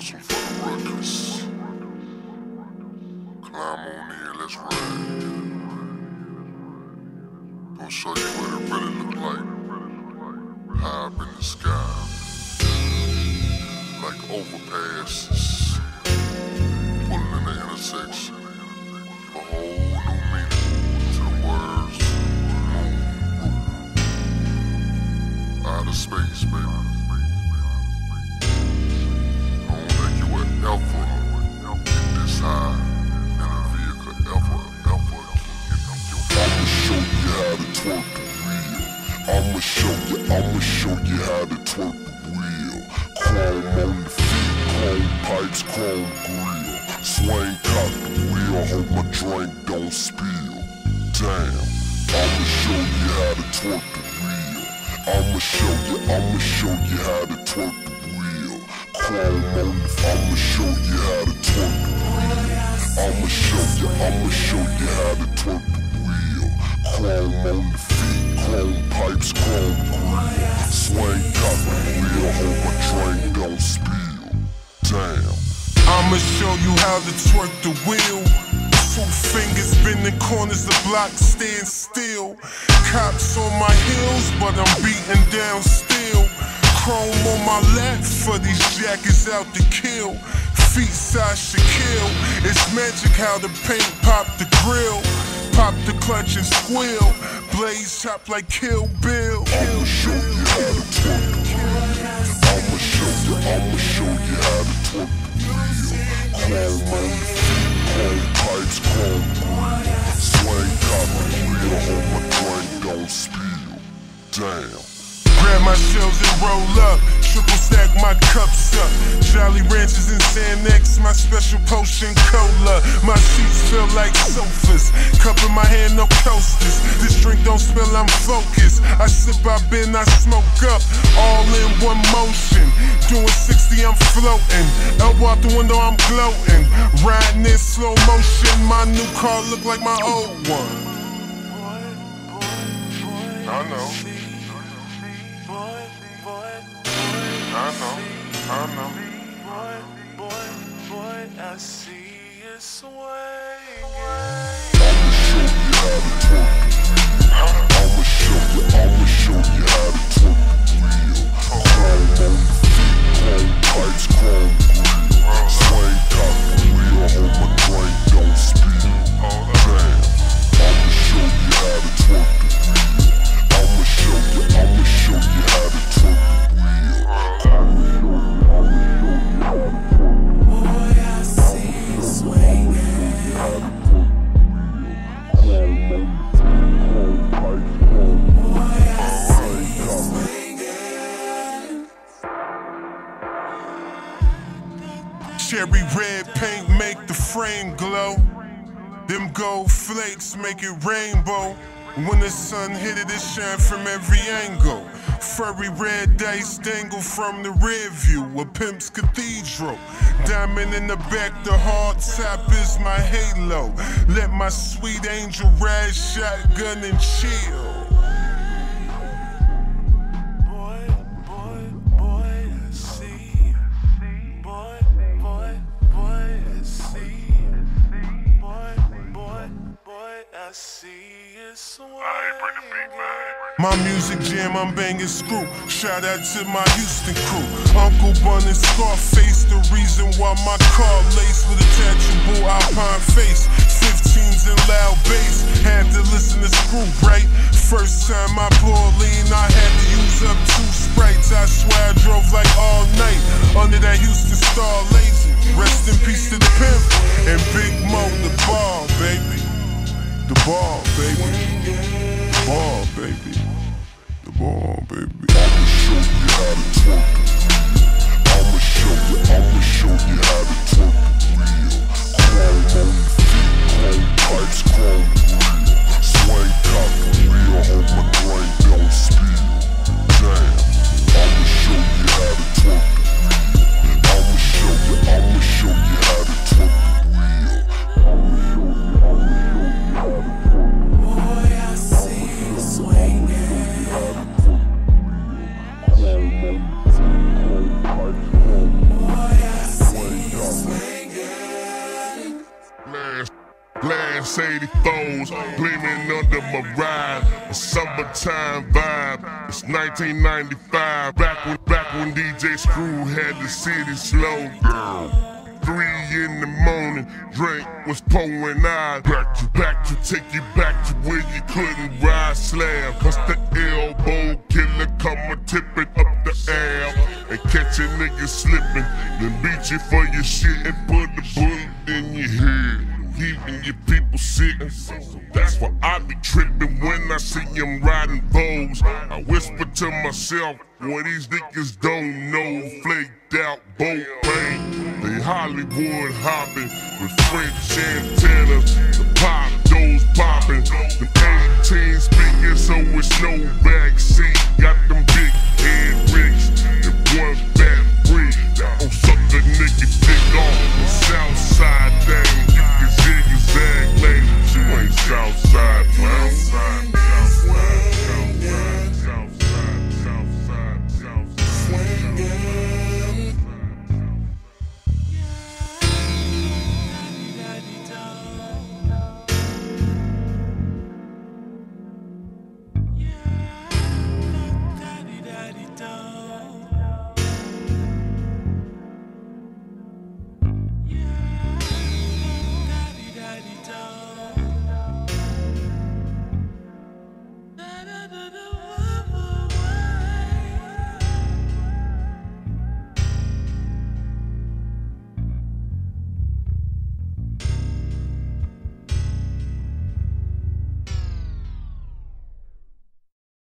One for. Climb on in, let's ride. Gonna show you what it really look like. High up in the sky. Like overpasses. Pulling in the intersection. A whole new meaning to the words. Moon, Outer space, baby. I'ma show you, I'ma show you how to twerk the wheel. Chrome on the feet, chrome pipes, chrome grill. Swing cock the wheel, hope my drink don't spill. Damn, I'ma show you how to twerk the wheel. I'ma show you, I'ma show you how to twerk the wheel. Chrome on the I'ma show you how to twerk the wheel. I'ma show you, I'ma show you how to twerk the wheel. Chrome on the feet, pipes, grill. Swing wheel, drink don't spill. Damn. I'ma show you how to twerk the wheel. Two fingers bending corners, the block stand still. Cops on my heels, but I'm beating down still. Chrome on my lap for these jackets out to kill. Feet size Shaquille. It's magic how the paint pop the grill. Pop the clutch and squeal. Blaze chop like Kill Bill. I'ma show you how to twerk. I'ma show you, I'ma show you how to twerk. Chrome on chrome pipes, chrome grill. Swing the wheel, hope my drink don't spill. Damn. Grab my shells and roll up. Triple stack my cups up. Jolly Ranchers and Xanax, my special potion cola. My seats feel like sofas. Cup in my hand, no coasters. Don't smell, I'm focused. I sip, I bend, I smoke up. All in one motion. Doing 60, I'm floating. Elbow out the window, I'm gloating. Riding in slow motion. My new car look like my old one. I know. I know. I know. I see you swinging. Show you how to twerk the wheel. Chrome on the feet, chrome pipes, chrome Cherry red paint make the frame glow. Them gold flakes make it rainbow. When the sun hit it, it shine from every angle. Furry red dice dangle from the rear view. A pimp's cathedral. Diamond in the back, the hard top is my halo. Let my sweet angel ride shotgun and chill. My music jam, I'm banging screw. Shout out to my Houston crew. Uncle Bun and Scarface, the reason why my car laced with attachable Alpine face. 15s and loud bass. Had to listen to Screw right. First time I poured lean, I had to use up two sprites. I swear I drove like all night under that Houston Star Lazy. Rest in peace to the pimp and Last 80 phones gleaming under my ride. A summertime vibe. It's 1995. Back when, back when DJ Screw had the city slow down three in the morning. Drink was pouring out. Back to back to take you back to where you couldn't ride slab. Cause the elbow killer come a tipping catch a nigga slipping, then beat you for your shit and put the bullet in your head. Leaving your people sick. That's why I be tripping when I see them riding Vogues. I whisper to myself, what these niggas don't know, flaked out, boat paint. They Hollywood hopping with French antennas.